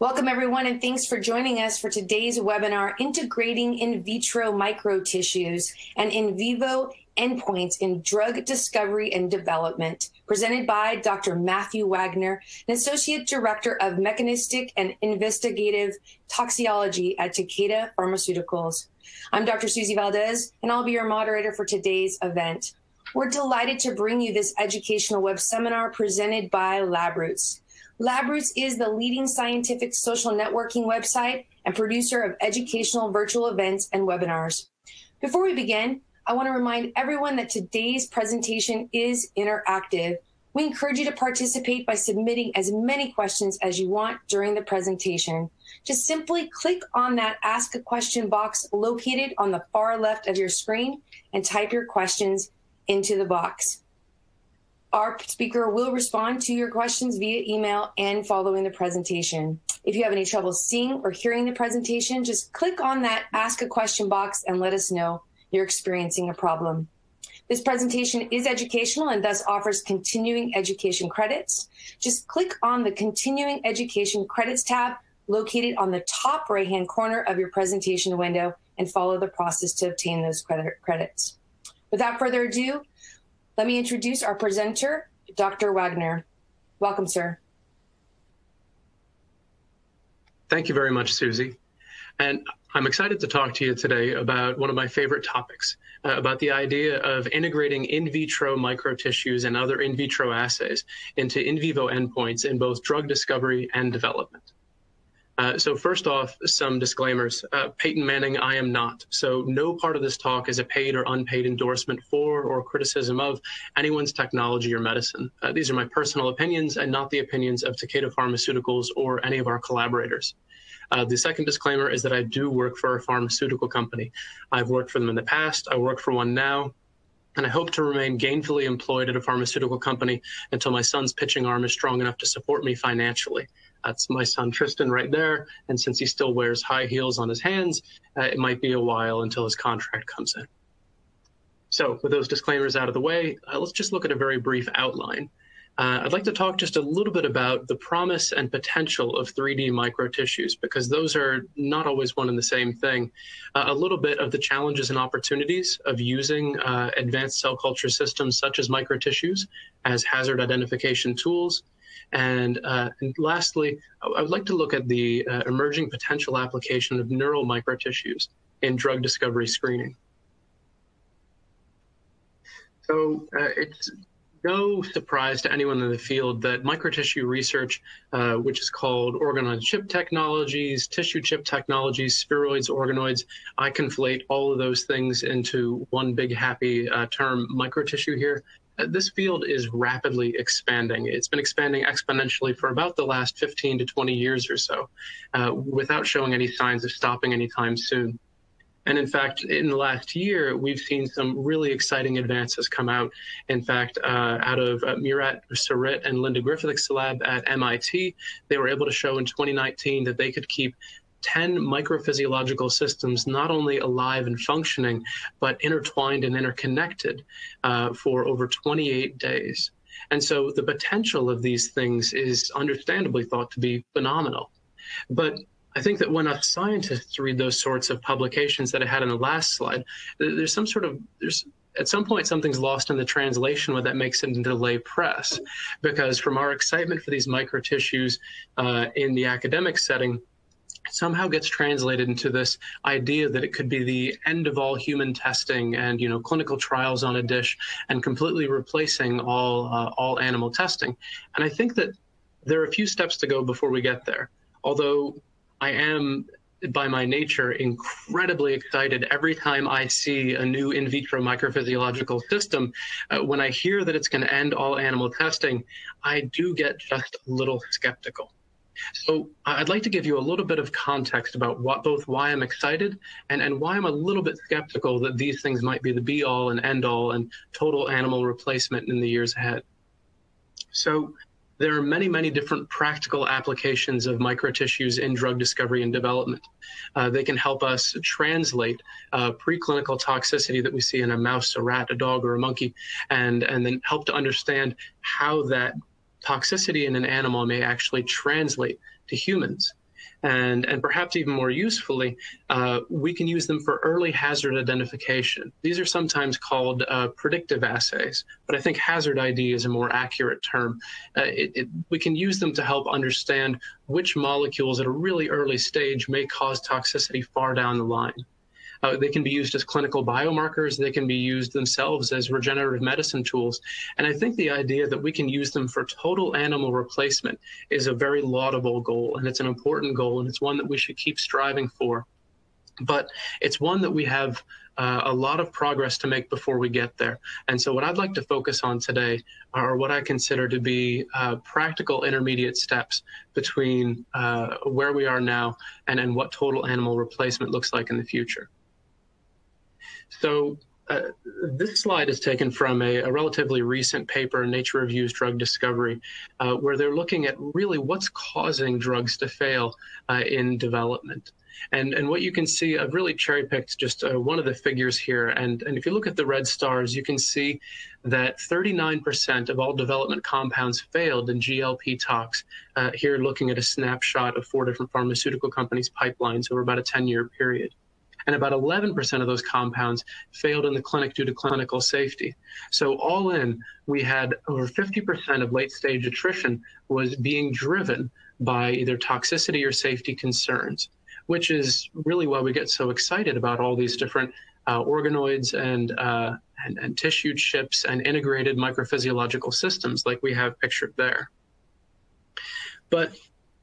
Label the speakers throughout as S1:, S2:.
S1: Welcome, everyone, and thanks for joining us for today's webinar, Integrating In Vitro Microtissues and In Vivo Endpoints in Drug Discovery and Development, presented by Dr. Matthew Wagoner, an Associate Director of Mechanistic and Investigative Toxicology at Takeda Pharmaceuticals. I'm Dr. Susie Valdez, and I'll be your moderator for today's event. We're delighted to bring you this educational web seminar presented by LabRoots. LabRoots is the leading scientific social networking website and producer of educational virtual events and webinars. Before we begin, I want to remind everyone that today's presentation is interactive. We encourage you to participate by submitting as many questions as you want during the presentation. Just simply click on that Ask a Question box located on the far left of your screen and type your questions into the box. Our speaker will respond to your questions via email and following the presentation. If you have any trouble seeing or hearing the presentation, just click on that Ask a Question box and let us know you're experiencing a problem. This presentation is educational and thus offers continuing education credits. Just click on the Continuing Education Credits tab located on the top right-hand corner of your presentation window and follow the process to obtain those credit credits. Without further ado, let me introduce our presenter, Dr. Wagoner. Welcome, sir.
S2: Thank you very much, Susie. And I'm excited to talk to you today about one of my favorite topics, uh, about the idea of integrating in vitro microtissues and other in vitro assays into in vivo endpoints in both drug discovery and development. Uh, so first off, some disclaimers. Uh, Peyton Manning, I am not. So no part of this talk is a paid or unpaid endorsement for or criticism of anyone's technology or medicine. Uh, these are my personal opinions and not the opinions of Takeda Pharmaceuticals or any of our collaborators. Uh, the second disclaimer is that I do work for a pharmaceutical company. I've worked for them in the past. I work for one now. And I hope to remain gainfully employed at a pharmaceutical company until my son's pitching arm is strong enough to support me financially. That's my son Tristan right there. And since he still wears high heels on his hands, uh, it might be a while until his contract comes in. So, with those disclaimers out of the way, uh, let's just look at a very brief outline. Uh, I'd like to talk just a little bit about the promise and potential of 3D microtissues, because those are not always one and the same thing. Uh, a little bit of the challenges and opportunities of using uh, advanced cell culture systems such as microtissues as hazard identification tools, and, uh, and lastly, I would like to look at the uh, emerging potential application of neural microtissues in drug discovery screening. So uh, it's no surprise to anyone in the field that microtissue research, uh, which is called organ on chip technologies, tissue chip technologies, spheroids, organoids, I conflate all of those things into one big happy uh, term, microtissue here. Uh, this field is rapidly expanding. It's been expanding exponentially for about the last 15 to 20 years or so, uh, without showing any signs of stopping anytime soon. And in fact, in the last year, we've seen some really exciting advances come out. In fact, uh, out of uh, Murat Cirit and Linda Griffith's lab at MIT, they were able to show in 2019 that they could keep 10 microphysiological systems not only alive and functioning, but intertwined and interconnected uh, for over 28 days. And so the potential of these things is understandably thought to be phenomenal. But I think that when us scientists read those sorts of publications that I had in the last slide, there's some sort of there's at some point something's lost in the translation when that makes it into lay press, because from our excitement for these microtissues uh, in the academic setting, somehow gets translated into this idea that it could be the end of all human testing and you know clinical trials on a dish and completely replacing all uh, all animal testing and i think that there are a few steps to go before we get there although i am by my nature incredibly excited every time I see a new in vitro microphysiological system. Uh, when I hear that it's going to end all animal testing, I do get just a little skeptical. So I'd like to give you a little bit of context about what both why I'm excited and, and why I'm a little bit skeptical that these things might be the be all and end all and total animal replacement in the years ahead. So there are many, many different practical applications of microtissues in drug discovery and development. Uh, they can help us translate uh, preclinical toxicity that we see in a mouse, a rat, a dog, or a monkey, and, and then help to understand how that toxicity in an animal may actually translate to humans. And, and perhaps even more usefully, uh, we can use them for early hazard identification. These are sometimes called uh, predictive assays, but I think hazard ID is a more accurate term. Uh, it, it, we can use them to help understand which molecules at a really early stage may cause toxicity far down the line. Uh, they can be used as clinical biomarkers. They can be used themselves as regenerative medicine tools. And I think the idea that we can use them for total animal replacement is a very laudable goal, and it's an important goal, and it's one that we should keep striving for. But it's one that we have uh, a lot of progress to make before we get there. And so, what I'd like to focus on today are what I consider to be uh, practical intermediate steps between uh, where we are now and, and what total animal replacement looks like in the future. So uh, this slide is taken from a, a, relatively recent paper in Nature Reviews Drug Discovery, uh, where they're looking at really what's causing drugs to fail uh, in development. And, and what you can see, I've really cherry picked just uh, one of the figures here. And, and if you look at the red stars, you can see that 39% of all development compounds failed in GLP tox. Uh, here, looking at a snapshot of four different pharmaceutical companies' pipelines over about a 10 year period and about 11% of those compounds failed in the clinic due to clinical safety. So all in, we had over 50% of late stage attrition was being driven by either toxicity or safety concerns, which is really why we get so excited about all these different uh, organoids and, uh, and, and tissue chips and integrated microphysiological systems like we have pictured there. But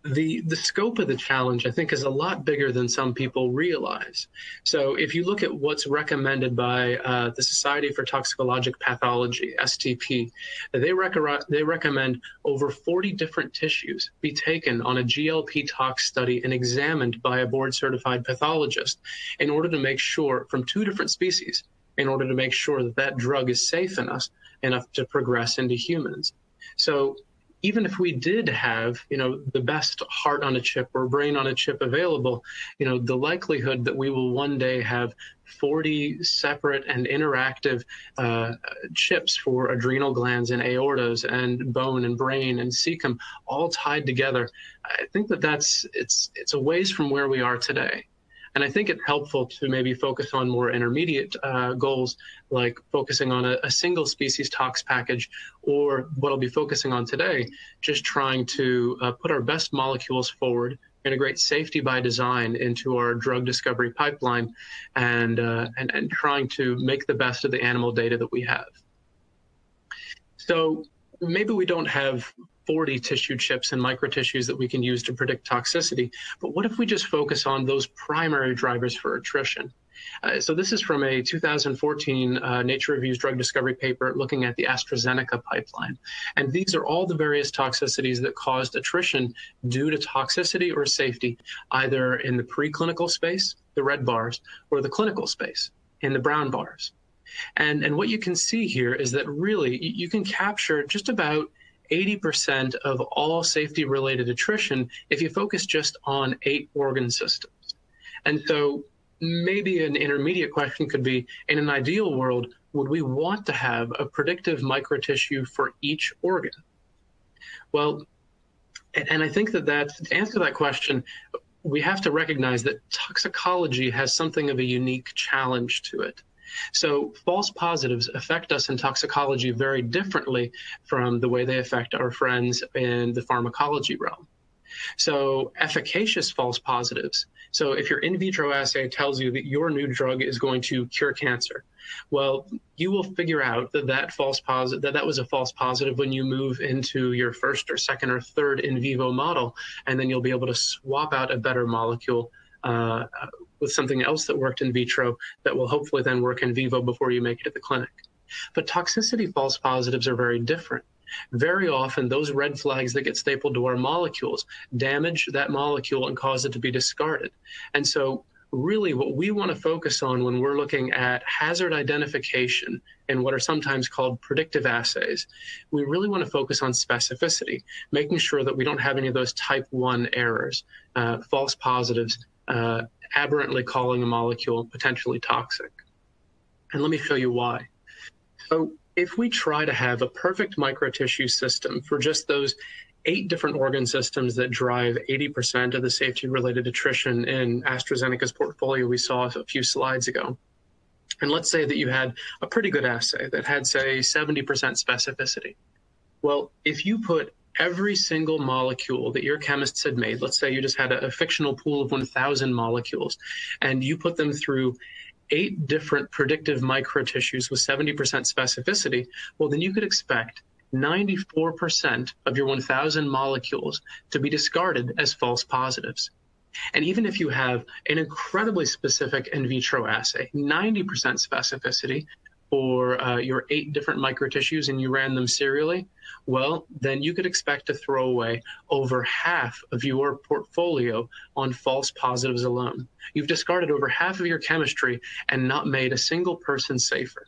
S2: the the scope of the challenge i think is a lot bigger than some people realize. So if you look at what's recommended by uh, the society for toxicologic pathology stp they, rec- they recommend over 40 different tissues be taken on a glp tox study and examined by a board certified pathologist in order to make sure from two different species in order to make sure that that drug is safe enough enough to progress into humans. So even if we did have, you know, the best heart on a chip or brain on a chip available, you know, the likelihood that we will one day have 40 separate and interactive uh, chips for adrenal glands and aortas and bone and brain and cecum all tied together, I think that that's it's it's a ways from where we are today. And I think it's helpful to maybe focus on more intermediate uh, goals, like focusing on a, a, single species tox package, or what I'll be focusing on today, just trying to uh, put our best molecules forward, integrate safety by design into our drug discovery pipeline, and, uh, and, and trying to make the best of the animal data that we have. So maybe we don't have 40 tissue chips and microtissues that we can use to predict toxicity. But what if we just focus on those primary drivers for attrition? Uh, so this is from a 2014 uh, Nature Reviews drug discovery paper looking at the AstraZeneca pipeline. And these are all the various toxicities that caused attrition due to toxicity or safety, either in the preclinical space, the red bars, or the clinical space in the brown bars. And, and what you can see here is that really you can capture just about 80% of all safety related attrition if you focus just on eight organ systems. And so maybe an intermediate question could be in an ideal world, would we want to have a predictive microtissue for each organ? Well, and I think that that to answer that question, we have to recognize that toxicology has something of a unique challenge to it. So false positives affect us in toxicology very differently from the way they affect our friends in the pharmacology realm. So efficacious false positives. So if your in vitro assay tells you that your new drug is going to cure cancer, well, you will figure out that that false positive that that was a false positive when you move into your first or second or third in vivo model, and then you'll be able to swap out a better molecule uh, with something else that worked in vitro that will hopefully then work in vivo before you make it to the clinic. But toxicity false positives are very different. Very often, those red flags that get stapled to our molecules damage that molecule and cause it to be discarded. And so, really, what we want to focus on when we're looking at hazard identification and what are sometimes called predictive assays, we really want to focus on specificity, making sure that we don't have any of those type 1 errors, uh, false positives, uh, aberrantly calling a molecule potentially toxic. And let me show you why. So if we try to have a perfect microtissue system for just those eight different organ systems that drive 80% of the safety related attrition in AstraZeneca's portfolio we saw a few slides ago. And let's say that you had a pretty good assay that had, say, 70% specificity. Well, if you put every single molecule that your chemists had made, let's say you just had a, a fictional pool of 1,000 molecules, and you put them through eight different predictive microtissues with 70% specificity, well, then you could expect 94% of your 1,000 molecules to be discarded as false positives. And even if you have an incredibly specific in vitro assay, 90% specificity for uh, your eight different microtissues and you ran them serially, well, then you could expect to throw away over half of your portfolio on false positives alone. You've discarded over half of your chemistry and not made a single person safer.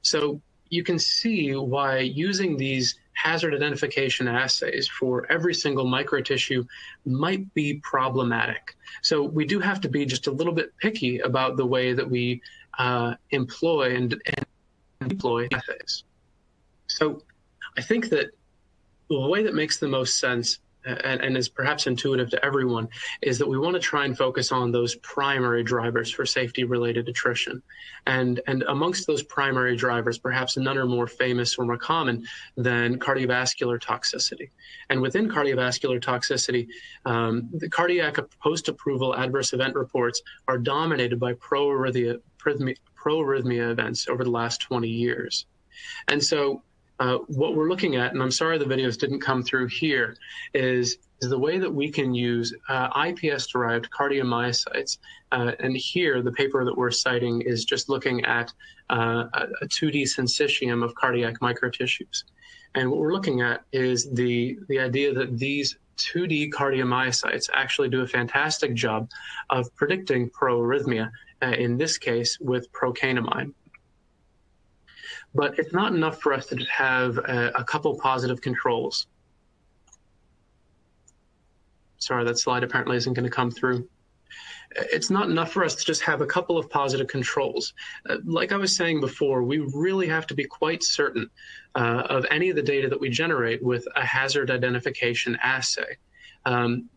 S2: So you can see why using these hazard identification assays for every single microtissue might be problematic. So we do have to be just a little bit picky about the way that we uh, employ and, and deploy assays. So I think that the way that makes the most sense and, and, is perhaps intuitive to everyone is that we want to try and focus on those primary drivers for safety related attrition. And, and amongst those primary drivers, perhaps none are more famous or more common than cardiovascular toxicity. And within cardiovascular toxicity, um, the cardiac post approval adverse event reports are dominated by pro-arrhythmia, pro-arrhythmia events over the last 20 years. And so uh, what we're looking at, and I'm sorry the videos didn't come through here, is, is the way that we can use uh, IPS-derived cardiomyocytes. Uh, and here, the paper that we're citing is just looking at uh, a 2D syncytium of cardiac microtissues. And what we're looking at is the, the idea that these 2D cardiomyocytes actually do a fantastic job of predicting proarrhythmia, uh, in this case with procainamide. But it's not enough for us to just have a, a couple positive controls. Sorry, that slide apparently isn't going to come through it's not enough for us to just have a couple of positive controls. Uh, like I was saying before, we really have to be quite certain uh, of any of the data that we generate with a hazard identification assay. Um,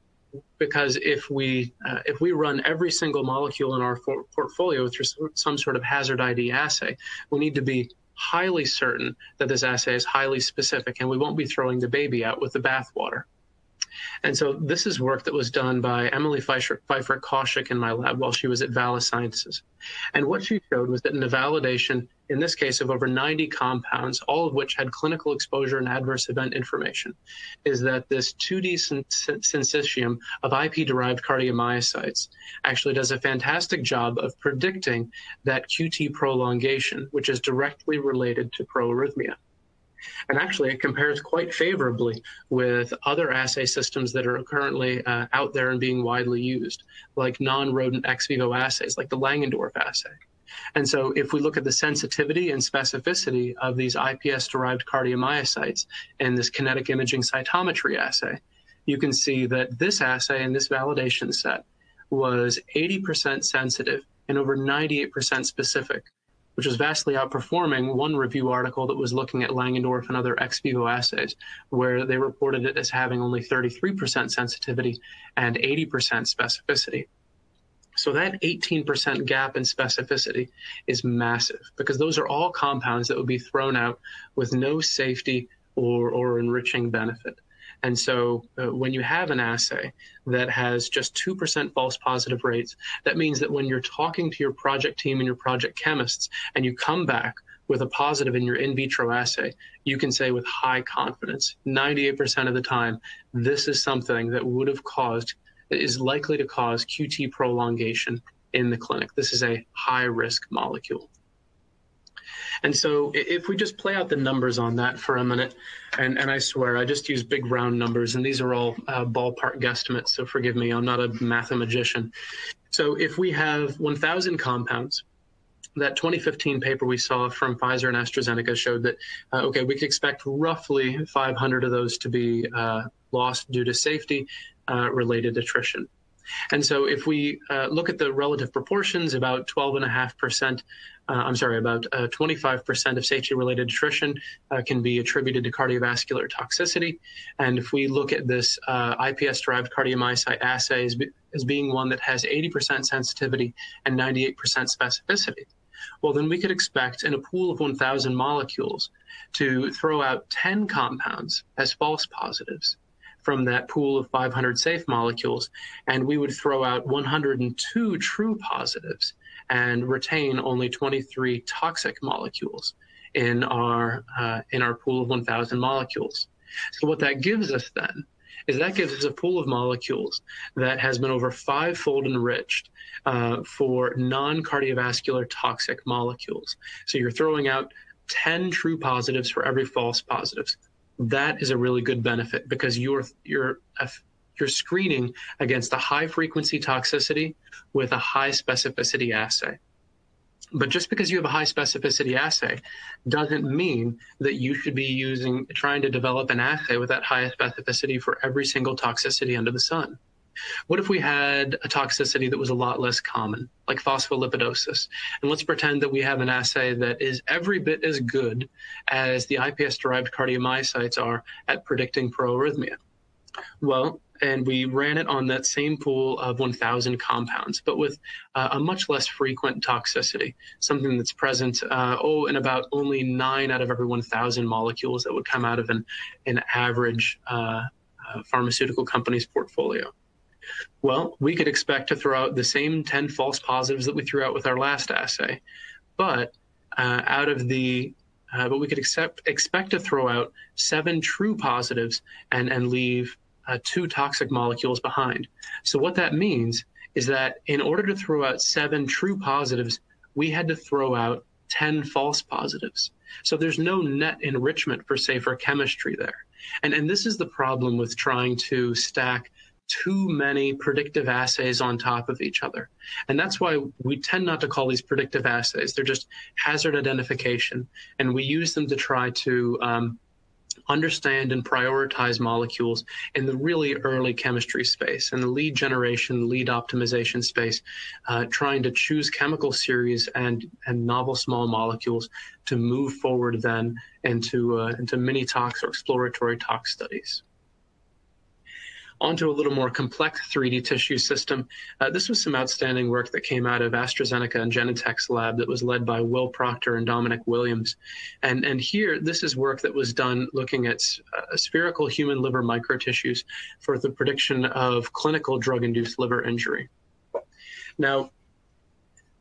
S2: because if we uh, if we run every single molecule in our for- portfolio through some sort of hazard ID assay, we need to be highly certain that this assay is highly specific and we won't be throwing the baby out with the bathwater. And so this is work that was done by Emily Pfeiffer, Pfeiffer Kaushik in my lab while she was at Vala Sciences. And what she showed was that in a validation, in this case of over 90 compounds, all of which had clinical exposure and adverse event information, is that this 2D syncytium of IP-derived cardiomyocytes actually does a fantastic job of predicting that QT prolongation, which is directly related to proarrhythmia. And actually, it compares quite favorably with other assay systems that are currently uh, out there and being widely used, like non rodent ex vivo assays, like the Langendorff assay. And so, if we look at the sensitivity and specificity of these IPS derived cardiomyocytes in this kinetic imaging cytometry assay, you can see that this assay and this validation set was 80% sensitive and over 98% specific which was vastly outperforming one review article that was looking at Langendorff and other ex vivo assays, where they reported it as having only 33% sensitivity and 80% specificity. So that 18% gap in specificity is massive because those are all compounds that would be thrown out with no safety or, or enriching benefit. And so uh, when you have an assay that has just 2% false positive rates, that means that when you're talking to your project team and your project chemists and you come back with a positive in your in vitro assay, you can say with high confidence, 98% of the time, this is something that would have caused, is likely to cause QT prolongation in the clinic. This is a high risk molecule. And so if we just play out the numbers on that for a minute, and, and I swear I just use big round numbers, and these are all uh, ballpark guesstimates, so forgive me, I'm not a mathematician. So if we have 1,000 compounds, that 2015 paper we saw from Pfizer and AstraZeneca showed that, uh, okay, we could expect roughly 500 of those to be uh, lost due to safety uh, related attrition. And so if we uh, look at the relative proportions, about 12.5%, uh, I'm sorry, about 25% uh, of safety-related attrition uh, can be attributed to cardiovascular toxicity. And if we look at this uh, IPS-derived cardiomyocyte assay as, as being one that has 80% sensitivity and 98% specificity, well, then we could expect in a pool of 1,000 molecules to throw out 10 compounds as false positives from that pool of 500 safe molecules, and we would throw out 102 true positives and retain only 23 toxic molecules in our uh, in our pool of 1,000 molecules. So what that gives us then is that gives us a pool of molecules that has been over five-fold enriched uh, for non-cardiovascular toxic molecules. So you're throwing out 10 true positives for every false positives that is a really good benefit because you're you're uh, you're screening against a high frequency toxicity with a high specificity assay. But just because you have a high specificity assay doesn't mean that you should be using trying to develop an assay with that high specificity for every single toxicity under the sun. What if we had a toxicity that was a lot less common, like phospholipidosis? And let's pretend that we have an assay that is every bit as good as the IPS derived cardiomyocytes are at predicting proarrhythmia. Well, and we ran it on that same pool of 1,000 compounds, but with uh, a much less frequent toxicity, something that's present, uh, oh, in about only nine out of every 1,000 molecules that would come out of an, an average uh, uh pharmaceutical company's portfolio. Well, we could expect to throw out the same 10 false positives that we threw out with our last assay, but uh, out of the uh, but we could accept, expect to throw out seven true positives and, and leave uh, two toxic molecules behind. So what that means is that in order to throw out seven true positives, we had to throw out 10 false positives. So there's no net enrichment for safer chemistry there. And, and this is the problem with trying to stack too many predictive assays on top of each other. And that's why we tend not to call these predictive assays. They're just hazard identification. And we use them to try to um, understand and prioritize molecules in the really early chemistry space, in the lead generation, lead optimization space, uh, trying to choose chemical series and, and novel small molecules to move forward then into, uh, into mini tox or exploratory tox studies onto a little more complex 3D tissue system. Uh, this was some outstanding work that came out of AstraZeneca and Genentech's lab that was led by Will Proctor and Dominic Williams. And, and here, this is work that was done looking at uh, spherical human liver microtissues for the prediction of clinical drug-induced liver injury. Now,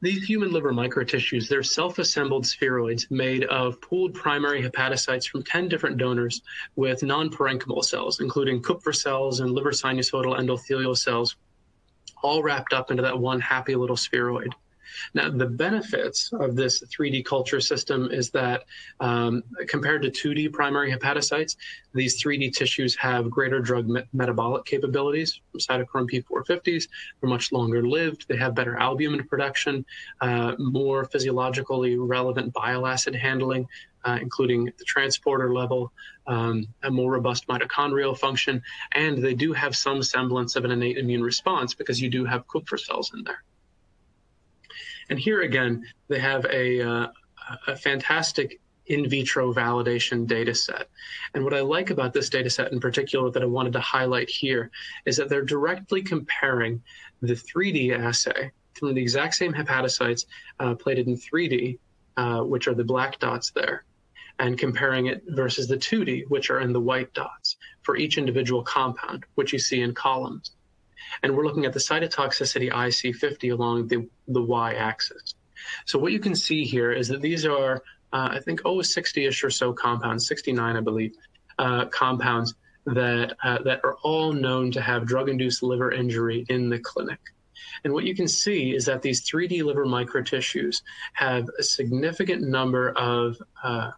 S2: these human liver microtissues, they're self-assembled spheroids made of pooled primary hepatocytes from 10 different donors with non-parenchymal cells, including Kupffer cells and liver sinusoidal endothelial cells, all wrapped up into that one happy little spheroid. Now, the benefits of this 3D culture system is that um, compared to 2D primary hepatocytes, these 3D tissues have greater drug me metabolic capabilities. Cytochrome P450s are much longer lived. They have better albumin production, uh, more physiologically relevant bile acid handling, uh, including the transporter level, um, a more robust mitochondrial function, and they do have some semblance of an innate immune response because you do have Kupffer cells in there. And here again, they have a, uh, a fantastic in vitro validation data set. And what I like about this data set in particular that I wanted to highlight here is that they're directly comparing the 3D assay from the exact same hepatocytes uh, plated in 3D, uh, which are the black dots there, and comparing it versus the 2D, which are in the white dots for each individual compound, which you see in columns and we're looking at the cytotoxicity IC50 along the, the y-axis. So what you can see here is that these are, uh, I think, oh, 60-ish or so compounds, 69, I believe, uh, compounds that, uh, that are all known to have drug-induced liver injury in the clinic. And what you can see is that these 3D liver microtissues have a significant number of, uh,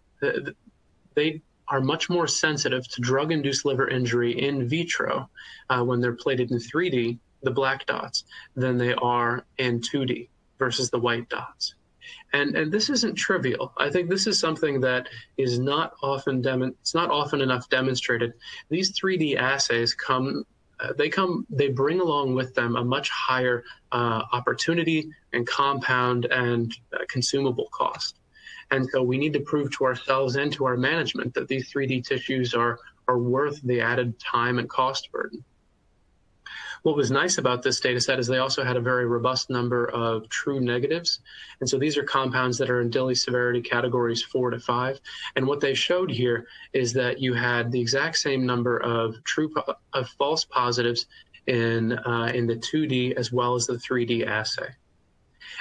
S2: they are much more sensitive to drug induced liver injury in vitro uh, when they're plated in 3D, the black dots, than they are in 2D versus the white dots. And, and this isn't trivial. I think this is something that is not often dem- it's not often enough demonstrated. These 3D assays come uh, they come, they bring along with them a much higher uh, opportunity and compound and uh, consumable cost. And so we need to prove to ourselves and to our management that these 3D tissues are, are worth the added time and cost burden. What was nice about this data set is they also had a very robust number of true negatives. And so these are compounds that are in DILI severity categories four to five. And what they showed here is that you had the exact same number of true of false positives in uh, in the 2D as well as the 3D assay.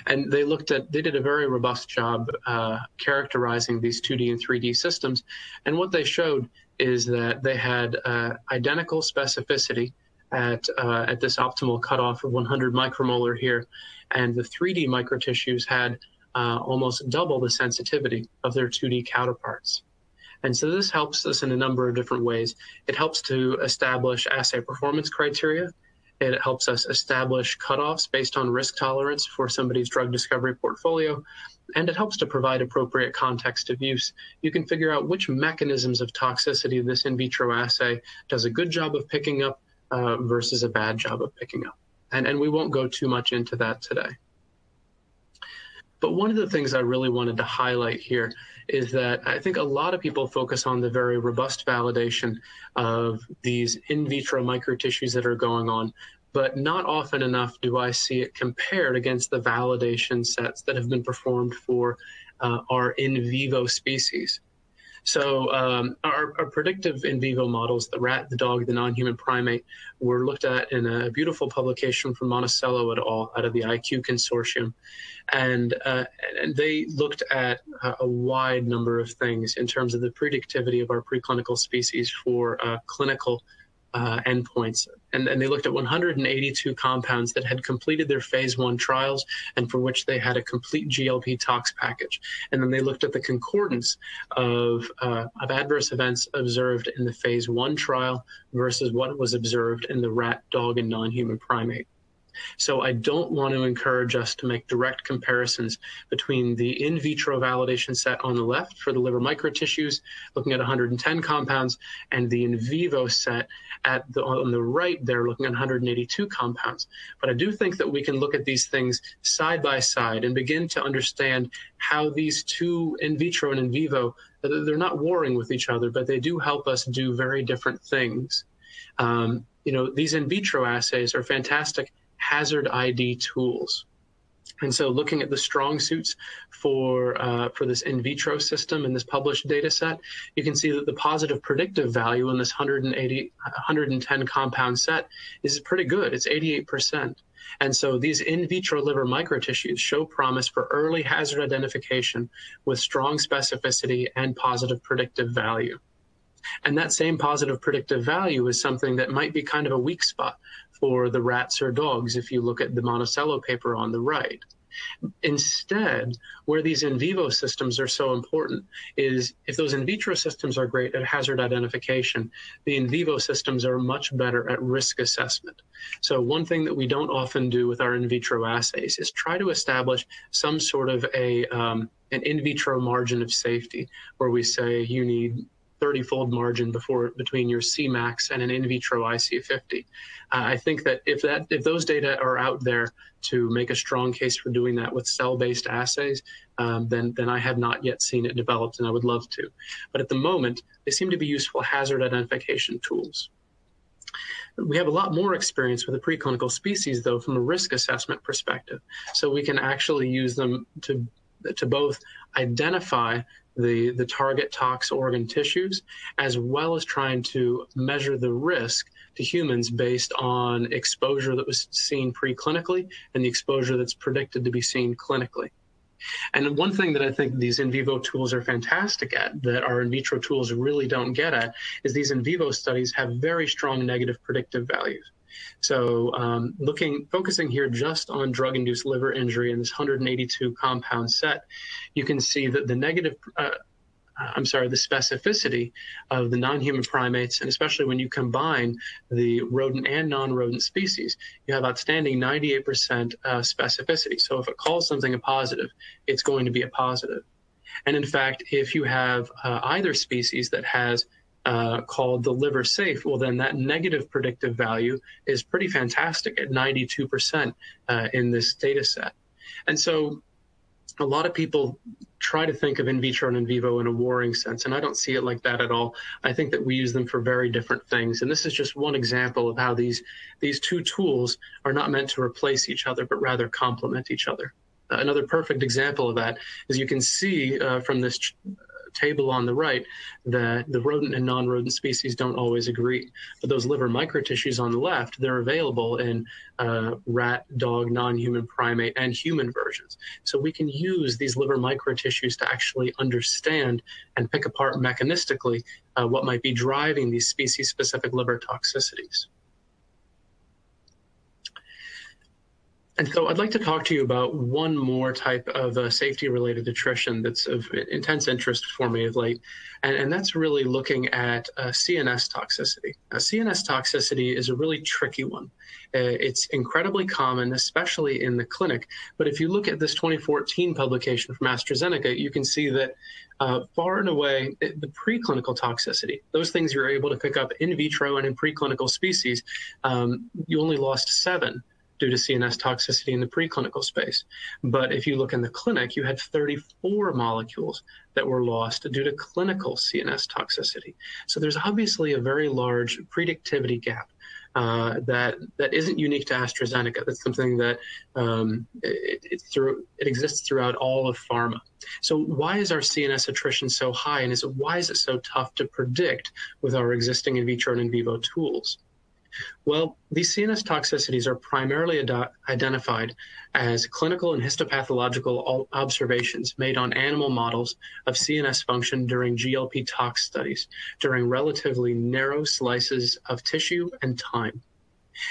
S2: And they looked at, they did a very robust job uh, characterizing these 2D and 3D systems. And what they showed is that they had uh, identical specificity at, uh, at this optimal cutoff of 100 micromolar here. And the 3D microtissues had uh, almost double the sensitivity of their 2D counterparts. And so this helps us in a number of different ways. It helps to establish assay performance criteria. It helps us establish cutoffs based on risk tolerance for somebody's drug discovery portfolio. And it helps to provide appropriate context of use. You can figure out which mechanisms of toxicity this in vitro assay does a good job of picking up uh, versus a bad job of picking up. And, and we won't go too much into that today. But one of the things I really wanted to highlight here is that I think a lot of people focus on the very robust validation of these in vitro microtissues that are going on, but not often enough do I see it compared against the validation sets that have been performed for uh, our in vivo species. So um, our, our, predictive in vivo models, the rat, the dog, the non-human primate, were looked at in a beautiful publication from Monticello et al. out of the IQ consortium. And, uh, and they looked at a wide number of things in terms of the predictivity of our preclinical species for uh, clinical uh, endpoints. And, and they looked at 182 compounds that had completed their phase one trials and for which they had a complete GLP tox package. And then they looked at the concordance of, uh, of adverse events observed in the phase one trial versus what was observed in the rat, dog, and non human primate. So I don't want to encourage us to make direct comparisons between the in vitro validation set on the left for the liver microtissues, looking at 110 compounds, and the in vivo set at the, on the right there, looking at 182 compounds. But I do think that we can look at these things side by side and begin to understand how these two in vitro and in vivo, they're not warring with each other, but they do help us do very different things. Um, you know, these in vitro assays are fantastic hazard ID tools. And so looking at the strong suits for, uh, for this in vitro system in this published data set, you can see that the positive predictive value in this 180, 110 compound set is pretty good. It's 88%. And so these in vitro liver microtissues show promise for early hazard identification with strong specificity and positive predictive value. And that same positive predictive value is something that might be kind of a weak spot for the rats or dogs if you look at the Monticello paper on the right. Instead, where these in vivo systems are so important is if those in vitro systems are great at hazard identification, the in vivo systems are much better at risk assessment. So, one thing that we don't often do with our in vitro assays is try to establish some sort of a um, an in vitro margin of safety where we say you need 30 fold margin before between your Cmax and an in vitro IC50. Uh, I think that if that if those data are out there to make a strong case for doing that with cell-based assays, um, then then I have not yet seen it developed, and I would love to. But at the moment, they seem to be useful hazard identification tools. We have a lot more experience with the preclinical species, though, from a risk assessment perspective. So we can actually use them to to both identify the, the target tox organ tissues, as well as trying to measure the risk to humans based on exposure that was seen preclinically and the exposure that's predicted to be seen clinically. And one thing that I think these in vivo tools are fantastic at, that our in vitro tools really don't get at, is these in vivo studies have very strong negative predictive values. So um, looking, focusing here just on drug-induced liver injury in this 182 compound set, you can see that the negative, uh, I'm sorry, the specificity of the non-human primates, and especially when you combine the rodent and non-rodent species, you have outstanding 98% uh, specificity. So if it calls something a positive, it's going to be a positive. And in fact, if you have uh, either species that has uh, called the liver safe, well, then that negative predictive value is pretty fantastic at 92% uh, in this data set. And so a lot of people try to think of in vitro and in vivo in a warring sense, and I don't see it like that at all. I think that we use them for very different things, and this is just one example of how these these two tools are not meant to replace each other, but rather complement each other. Uh, another perfect example of that is you can see uh, from this table on the right that the rodent and non-rodent species don't always agree. But those liver microtissues on the left, they're available in uh, rat, dog, non-human primate, and human versions. So we can use these liver microtissues to actually understand and pick apart mechanistically uh, what might be driving these species-specific liver toxicities. And so I'd like to talk to you about one more type of uh, safety-related attrition that's of intense interest for me of late, and, and that's really looking at uh, CNS toxicity. Now, CNS toxicity is a really tricky one. Uh, it's incredibly common, especially in the clinic. But if you look at this 2014 publication from AstraZeneca, you can see that uh, far and away, the preclinical toxicity, those things you're able to pick up in vitro and in preclinical species, um, you only lost seven due to CNS toxicity in the preclinical space. But if you look in the clinic, you had 34 molecules that were lost due to clinical CNS toxicity. So there's obviously a very large predictivity gap. Uh, that that isn't unique to AstraZeneca. That's something that um, it, it's through, it exists throughout all of pharma. So why is our CNS attrition so high, and is it, why is it so tough to predict with our existing in vitro and in vivo tools? Well, these CNS toxicities are primarily ad- identified as clinical and histopathological observations made on animal models of CNS function during GLP tox studies during relatively narrow slices of tissue and time.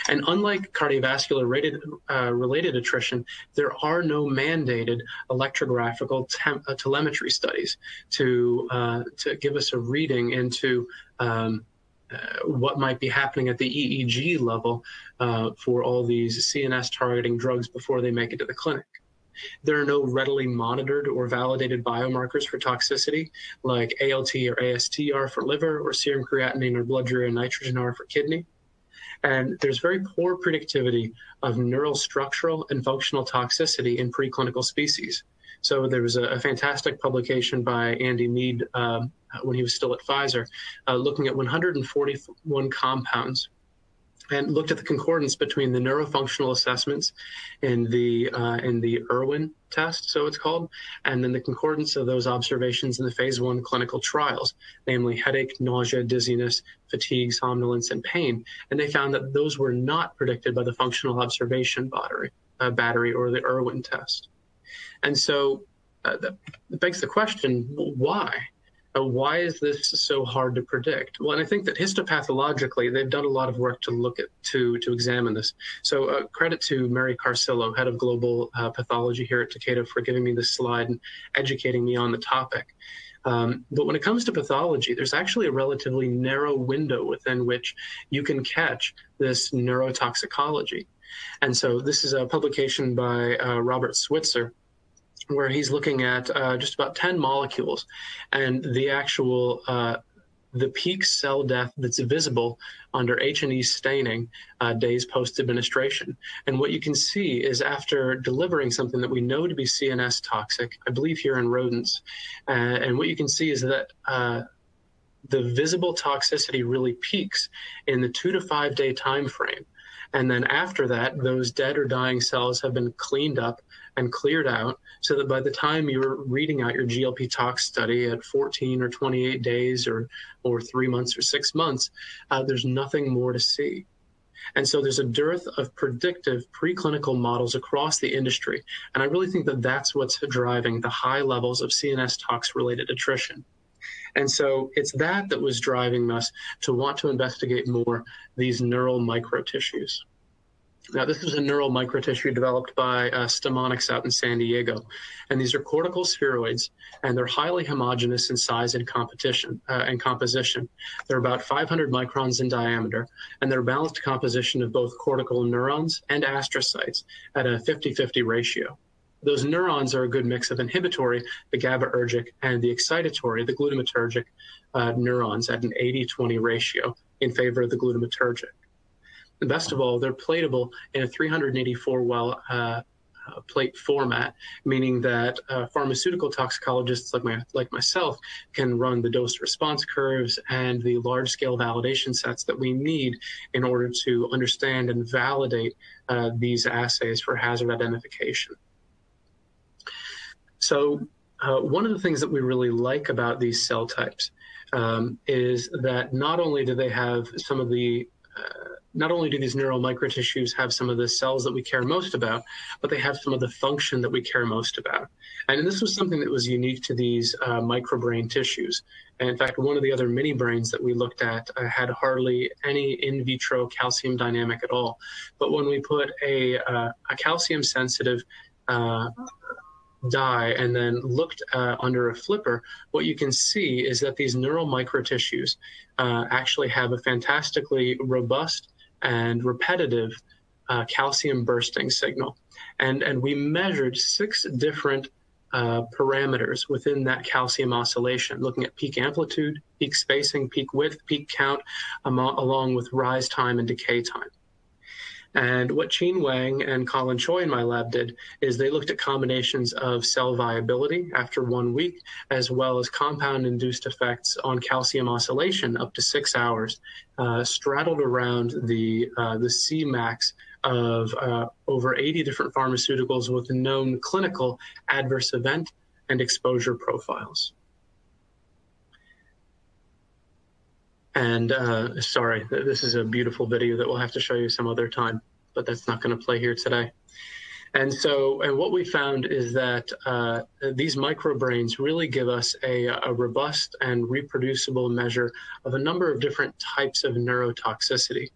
S2: And unlike cardiovascular rated, uh, related attrition, there are no mandated electrographical uh, telemetry studies to, uh, to give us a reading into um, what might be happening at the EEG level uh, for all these CNS targeting drugs before they make it to the clinic. There are no readily monitored or validated biomarkers for toxicity, like ALT or AST are for liver, or serum creatinine or blood urea nitrogen R for kidney. And there's very poor predictivity of neural structural and functional toxicity in preclinical species. So there was a, a fantastic publication by Andy Mead um, when he was still at Pfizer, uh, looking at 141 compounds and looked at the concordance between the neurofunctional assessments in the uh, in the Irwin test, so it's called, and then the concordance of those observations in the phase one clinical trials, namely headache, nausea, dizziness, fatigue, somnolence, and pain. And they found that those were not predicted by the functional observation battery, uh, battery or the Irwin test. And so uh, that begs the question: Why? Uh, why is this so hard to predict? Well, and I think that histopathologically, they've done a lot of work to look at to to examine this. So uh, credit to Mary Carcillo, head of global uh, pathology here at Takeda, for giving me this slide and educating me on the topic. Um, but when it comes to pathology, there's actually a relatively narrow window within which you can catch this neurotoxicology. And so this is a publication by uh, Robert Switzer where he's looking at uh, just about 10 molecules and the actual uh, the peak cell death that's visible under H&E staining uh, days post-administration. And what you can see is after delivering something that we know to be CNS toxic, I believe here in rodents, uh, and what you can see is that uh, the visible toxicity really peaks in the two to five day time frame. And then after that, those dead or dying cells have been cleaned up and cleared out so that by the time you're reading out your GLP tox study at 14 or 28 days or, or three months or six months, uh, there's nothing more to see. And so there's a dearth of predictive preclinical models across the industry. And I really think that that's what's driving the high levels of CNS tox related attrition. And so it's that that was driving us to want to investigate more these neural microtissues. Now, this is a neural microtissue developed by uh, Stemonix out in San Diego. And these are cortical spheroids, and they're highly homogeneous in size and competition uh, and composition. They're about 500 microns in diameter, and they're balanced composition of both cortical neurons and astrocytes at a 50 50 ratio. those neurons are a good mix of inhibitory, the GABAergic, and the excitatory, the glutamatergic uh, neurons at an 80-20 ratio in favor of the glutamatergic. Best of all, they're platable in a 384 well uh, uh, plate format, meaning that uh, pharmaceutical toxicologists like my like myself can run the dose response curves and the large scale validation sets that we need in order to understand and validate uh, these assays for hazard identification. So uh, one of the things that we really like about these cell types um, is that not only do they have some of the uh, not only do these neural microtissues have some of the cells that we care most about, but they have some of the function that we care most about. And this was something that was unique to these uh, microbrain tissues. And in fact, one of the other mini brains that we looked at uh, had hardly any in vitro calcium dynamic at all. But when we put a, uh, a calcium sensitive uh, dye and then looked uh, under a flipper, what you can see is that these neural microtissues uh, actually have a fantastically robust and repetitive uh, calcium bursting signal. And, and we measured six different uh, parameters within that calcium oscillation, looking at peak amplitude, peak spacing, peak width, peak count, along with rise time and decay time. And what Qin Wang and Colin Choi in my lab did is they looked at combinations of cell viability after one week, as well as compound induced effects on calcium oscillation up to six hours, uh, straddled around the, uh, the Cmax of uh, over 80 different pharmaceuticals with known clinical adverse event and exposure profiles. And uh, sorry, this is a beautiful video that we'll have to show you some other time, but that's not going to play here today. And so, and what we found is that uh, these microbrains really give us a, a, robust and reproducible measure of a number of different types of neurotoxicity.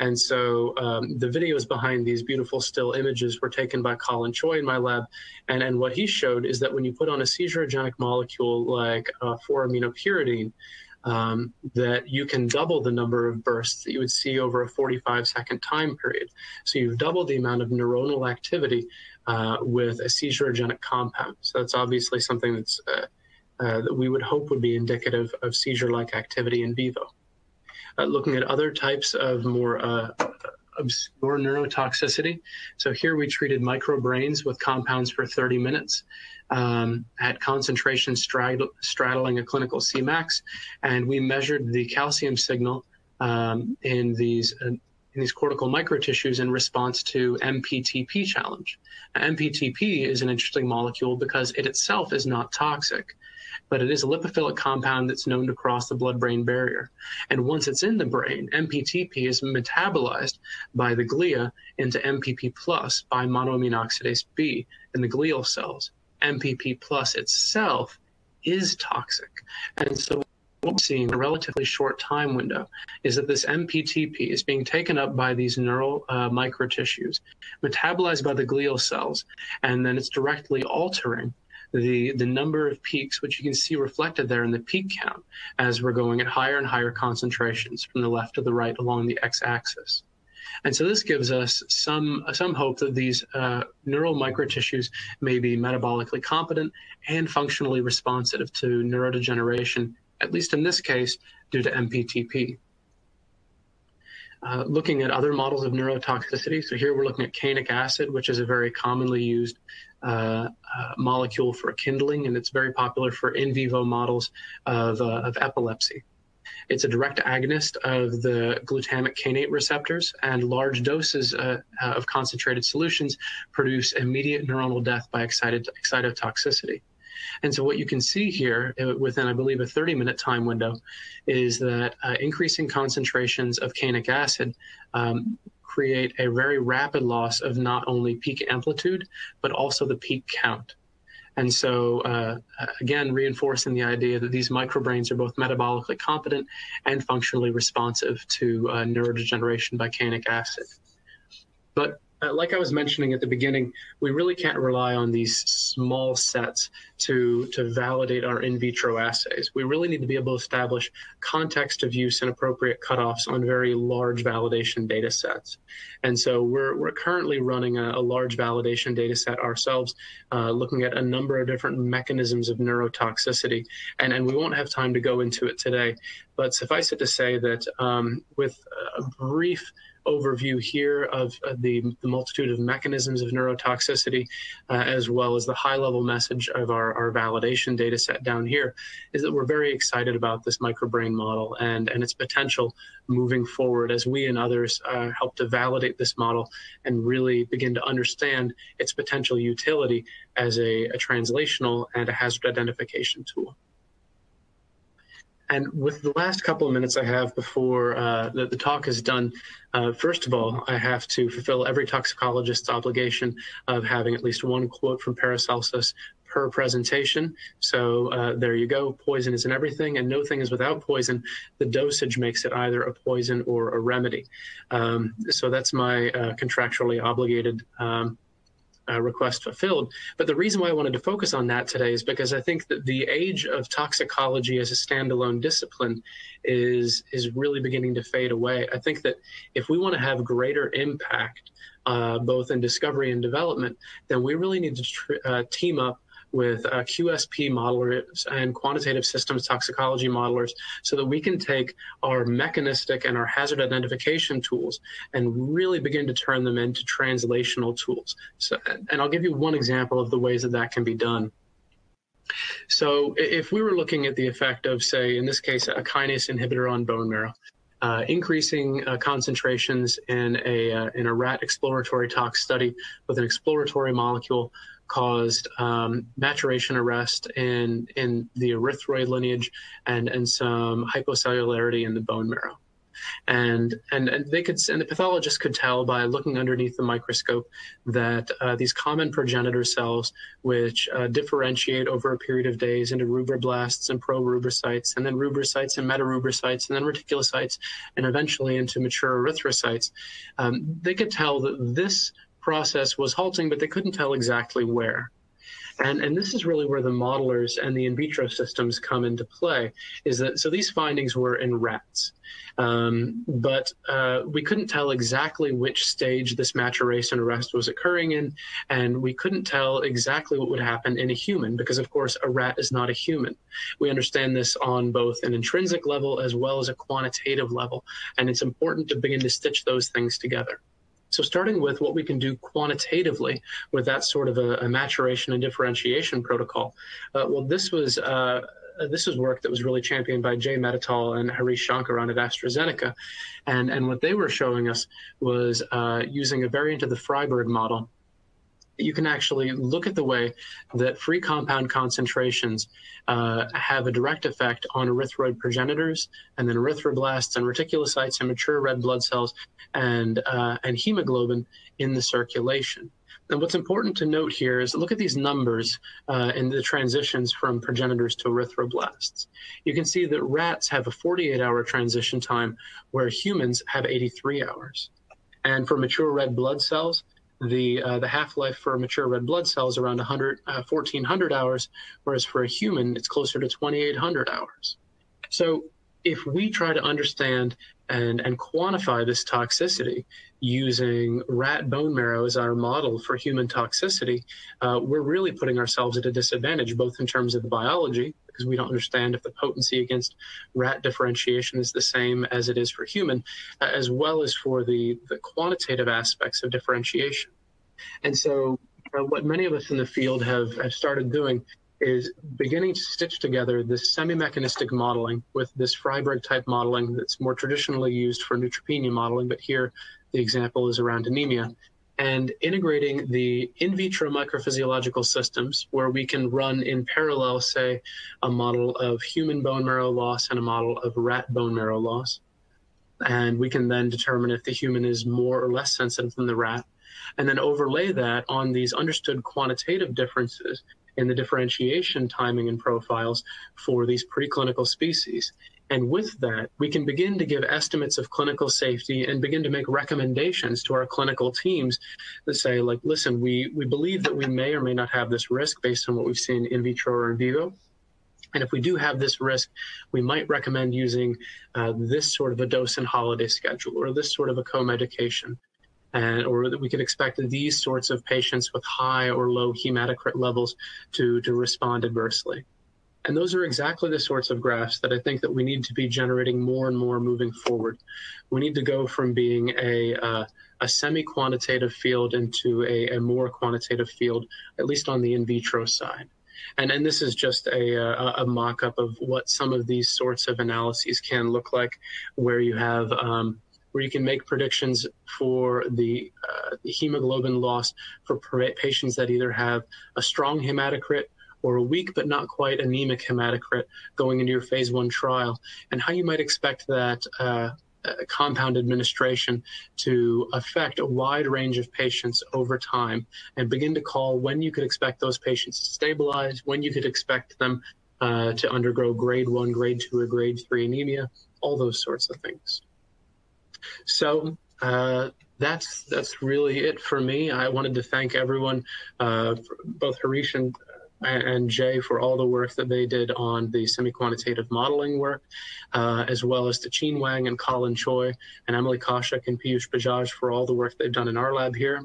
S2: And so, um, the videos behind these beautiful still images were taken by Colin Choi in my lab. And, and what he showed is that when you put on a seizurogenic molecule like uh, 4-aminopyridine, um, that you can double the number of bursts that you would see over a 45 second time period. So you've doubled the amount of neuronal activity uh, with a seizurogenic compound. So that's obviously something that's uh, uh, that we would hope would be indicative of seizure-like activity in vivo. Uh, looking at other types of more uh, obscure neurotoxicity. So here we treated microbrains with compounds for 30 minutes um, at concentration straddling a clinical Cmax, and we measured the calcium signal um, in these uh, in these cortical microtissues in response to MPTP challenge. Now, MPTP is an interesting molecule because it itself is not toxic, but it is a lipophilic compound that's known to cross the blood-brain barrier. And once it's in the brain, MPTP is metabolized by the glia into MPP plus by monoamine oxidase B in the glial cells. MPP plus itself is toxic. And so what we're seeing in a relatively short time window is that this MPTP is being taken up by these neural uh, microtissues, metabolized by the glial cells, and then it's directly altering the, the number of peaks, which you can see reflected there in the peak count as we're going at higher and higher concentrations from the left to the right along the x-axis. And so this gives us some, some hope that these uh, neural microtissues may be metabolically competent and functionally responsive to neurodegeneration, at least in this case, due to MPTP. Uh, looking at other models of neurotoxicity. So here we're looking at canic acid, which is a very commonly used uh, uh, molecule for kindling, and it's very popular for in vivo models of, uh, of epilepsy. It's a direct agonist of the glutamic kainate receptors, and large doses uh, uh, of concentrated solutions produce immediate neuronal death by excited, excitotoxicity. And so, what you can see here uh, within, I believe, a 30 minute time window is that uh, increasing concentrations of canic acid um, create a very rapid loss of not only peak amplitude, but also the peak count. And so, uh, again, reinforcing the idea that these microbrains are both metabolically competent and functionally responsive to uh, neurodegeneration by canic acid. But uh, like I was mentioning at the beginning, we really can't rely on these small sets to, to validate our in vitro assays. We really need to be able to establish context of use and appropriate cutoffs on very large validation data sets. And so we're, we're currently running a, a large validation data set ourselves, uh, looking at a number of different mechanisms of neurotoxicity. And, and we won't have time to go into it today, but suffice it to say that um, with a brief overview here of, the, the, multitude of mechanisms of neurotoxicity, uh, as well as the high level message of our, our validation data set down here, is that we're very excited about this microbrain model and, and its potential moving forward as we and others uh, help to validate this model and really begin to understand its potential utility as a, a translational and a hazard identification tool. And with the last couple of minutes I have before uh, the, the, talk is done, uh, first of all, I have to fulfill every toxicologist's obligation of having at least one quote from Paracelsus per presentation. So uh, there you go. Poison is in everything, and no thing is without poison. The dosage makes it either a poison or a remedy. Um, so that's my uh, contractually obligated um, uh, request fulfilled. But the reason why I wanted to focus on that today is because I think that the age of toxicology as a standalone discipline is is really beginning to fade away. I think that if we want to have greater impact, uh, both in discovery and development, then we really need to tr- uh, team up with uh, QSP modelers and quantitative systems toxicology modelers so that we can take our mechanistic and our hazard identification tools and really begin to turn them into translational tools. So, and I'll give you one example of the ways that that can be done. So if we were looking at the effect of, say, in this case, a kinase inhibitor on bone marrow, uh, increasing uh, concentrations in a uh, in a rat exploratory tox study with an exploratory molecule caused um, maturation arrest in in the erythroid lineage and and some hypocellularity in the bone marrow. And, and and they could and the pathologist could tell by looking underneath the microscope that uh, these common progenitor cells, which uh, differentiate over a period of days into rubroblasts and prorubrocytes, and then rubrocytes and metarubrocytes, and then reticulocytes, and eventually into mature erythrocytes, um, they could tell that this process was halting, but they couldn't tell exactly where. And, and this is really where the modelers and the in vitro systems come into play. Is that so? These findings were in rats, um, but uh, we couldn't tell exactly which stage this maturation arrest was occurring in, and we couldn't tell exactly what would happen in a human because, of course, a rat is not a human. We understand this on both an intrinsic level as well as a quantitative level, and it's important to begin to stitch those things together. So starting with what we can do quantitatively with that sort of a, a maturation and differentiation protocol. Uh, well, this was uh, this was work that was really championed by Jay Medhital and Harish Shankaran at AstraZeneca, and and what they were showing us was uh, using a variant of the Freiberg model you can actually look at the way that free compound concentrations uh, have a direct effect on erythroid progenitors and then erythroblasts and reticulocytes and mature red blood cells and, uh, and hemoglobin in the circulation. And what's important to note here is look at these numbers uh, in the transitions from progenitors to erythroblasts. You can see that rats have a 48 hour transition time where humans have 83 hours. And for mature red blood cells, the uh, the half life for a mature red blood cells around 100, uh, 1400 hours, whereas for a human it's closer to 2800 hours. So if we try to understand and, and quantify this toxicity using rat bone marrow as our model for human toxicity, uh, we're really putting ourselves at a disadvantage, both in terms of the biology, because we don't understand if the potency against rat differentiation is the same as it is for human, uh, as well as for the, the quantitative aspects of differentiation. And so, uh, what many of us in the field have, have started doing is beginning to stitch together this semi-mechanistic modeling with this Freiberg type modeling that's more traditionally used for neutropenia modeling, but here the example is around anemia, and integrating the in vitro microphysiological systems where we can run in parallel, say, a model of human bone marrow loss and a model of rat bone marrow loss. And we can then determine if the human is more or less sensitive than the rat, and then overlay that on these understood quantitative differences in the differentiation timing and profiles for these preclinical species. And with that, we can begin to give estimates of clinical safety and begin to make recommendations to our clinical teams that say, like, listen, we, we believe that we may or may not have this risk based on what we've seen in vitro or in vivo. And if we do have this risk, we might recommend using uh, this sort of a dose and holiday schedule or this sort of a co-medication. And, or that we could expect these sorts of patients with high or low hematocrit levels to, to respond adversely. And those are exactly the sorts of graphs that I think that we need to be generating more and more moving forward. We need to go from being a, uh, a semi-quantitative field into a, a, more quantitative field, at least on the in vitro side. And, and this is just a, a, a mock-up of what some of these sorts of analyses can look like, where you have um, where you can make predictions for the, uh, hemoglobin loss for patients that either have a strong hematocrit or a weak but not quite anemic hematocrit going into your phase one trial, and how you might expect that uh, uh, compound administration to affect a wide range of patients over time and begin to call when you could expect those patients to stabilize, when you could expect them uh, to undergo grade one, grade two, or grade three anemia, all those sorts of things. So uh, that's that's really it for me. I wanted to thank everyone, uh, both Harish and and Jay for all the work that they did on the semi-quantitative modeling work, uh, as well as to Chien Wang and Colin Choi and Emily Kaushik and Piyush Bajaj for all the work they've done in our lab here.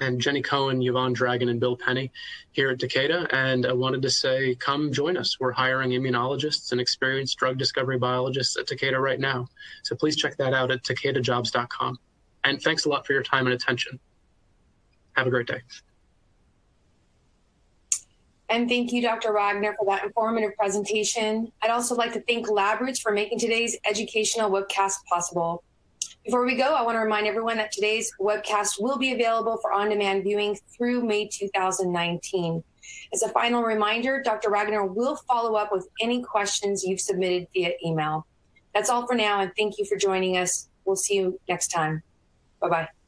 S2: And Jenny Cohen, Yvonne Dragon, and Bill Penny here at Takeda. And I wanted to say, come join us. We're hiring immunologists and experienced drug discovery biologists at Takeda right now. So please check that out at takedajobs.com. And thanks a lot for your time and attention. Have a great day.
S1: And thank you, Dr. Wagner, for that informative presentation. I'd also like to thank LabRoots for making today's educational webcast possible. Before we go, I want to remind everyone that today's webcast will be available for on-demand viewing through May 2019. As a final reminder, Dr. Wagner will follow up with any questions you've submitted via email. That's all for now, and thank you for joining us. We'll see you next time. Bye-bye.